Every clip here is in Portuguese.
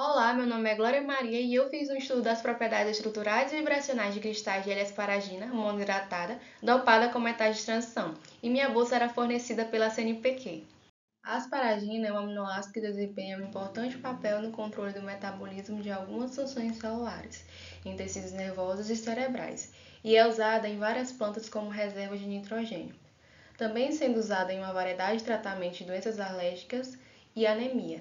Olá, meu nome é Glória Maria e eu fiz um estudo das propriedades estruturais e vibracionais de cristais de L-asparagina monohidratada dopada com metais de transição, e minha bolsa era fornecida pela CNPq. A asparagina é um aminoácido que desempenha um importante papel no controle do metabolismo de algumas funções celulares, em tecidos nervosos e cerebrais, e é usada em várias plantas como reserva de nitrogênio, também sendo usada em uma variedade de tratamentos de doenças alérgicas e anemia.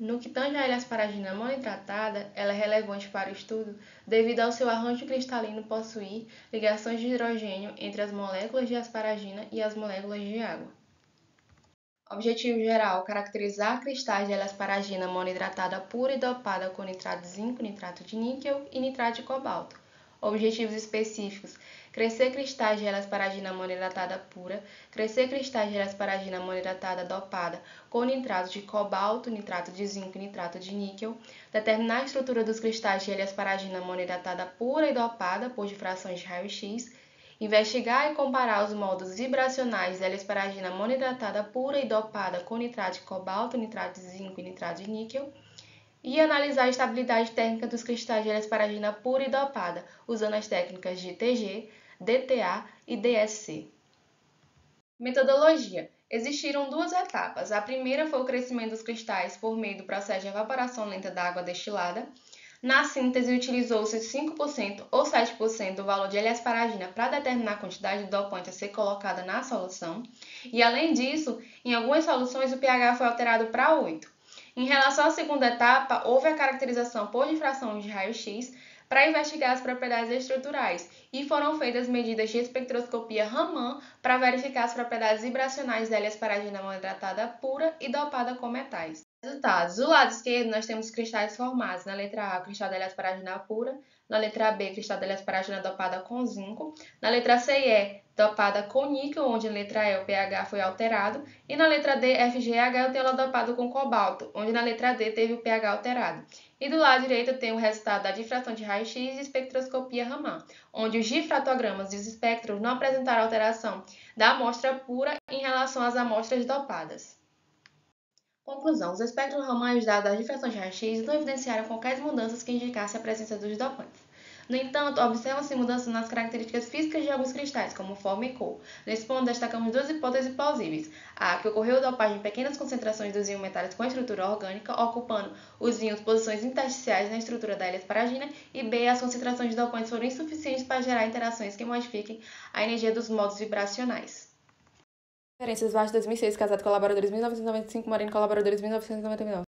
No que tange a L-asparagina monohidratada, ela é relevante para o estudo devido ao seu arranjo cristalino possuir ligações de hidrogênio entre as moléculas de asparagina e as moléculas de água. Objetivo geral: caracterizar cristais de L-asparagina monohidratada pura e dopada com nitrato de zinco, nitrato de níquel e nitrato de cobalto Objetivos específicos: crescer cristais de L-asparagina monohidratada pura, crescer cristais de L-asparagina monohidratada dopada com nitrato de cobalto, nitrato de zinco e nitrato de níquel, determinar a estrutura dos cristais de L-asparagina monohidratada pura e dopada por difrações de raio-x, investigar e comparar os modos vibracionais de L-asparagina monohidratada pura e dopada com nitrato de cobalto, nitrato de zinco e nitrato de níquel, e analisar a estabilidade térmica dos cristais de asparagina pura e dopada, usando as técnicas de TG, DTA e DSC. Metodologia. Existiram duas etapas. A primeira foi o crescimento dos cristais por meio do processo de evaporação lenta da água destilada. Na síntese, utilizou-se 5% ou 7% do valor de L-asparagina para determinar a quantidade de dopante a ser colocada na solução. E, além disso, em algumas soluções o pH foi alterado para 8. Em relação à segunda etapa, houve a caracterização por difração de raio-x para investigar as propriedades estruturais e foram feitas medidas de espectroscopia Raman para verificar as propriedades vibracionais da L-asparagina monohidratada pura e dopada com metais. Resultados: do lado esquerdo nós temos cristais formados na letra A, cristal da L-asparagina pura, na letra B, cristal da L-asparagina dopada com zinco, na letra C e E, dopada com níquel, onde na letra E o pH foi alterado, e na letra D, F, G e H eu tenho ela dopado com cobalto, onde na letra D teve o pH alterado. E do lado direito eu tenho o resultado da difração de raio-x e espectroscopia Raman, onde os difratogramas dos espectros não apresentaram alteração da amostra pura em relação às amostras dopadas. Conclusão: os espectros Raman dados das difrações de raio-x não evidenciaram qualquer mudanças que indicassem a presença dos dopantes. No entanto, observam-se mudanças nas características físicas de alguns cristais, como forma e cor. Nesse ponto, destacamos duas hipóteses plausíveis. A, que ocorreu dopagem em pequenas concentrações dos íons metálicos com a estrutura orgânica, ocupando os íons posições intersticiais na estrutura da L-asparagina. E B, as concentrações de dopantes foram insuficientes para gerar interações que modifiquem a energia dos modos vibracionais. Referências Vasco 2006, Casado Colaboradores 1995, Moreno Colaboradores 1999.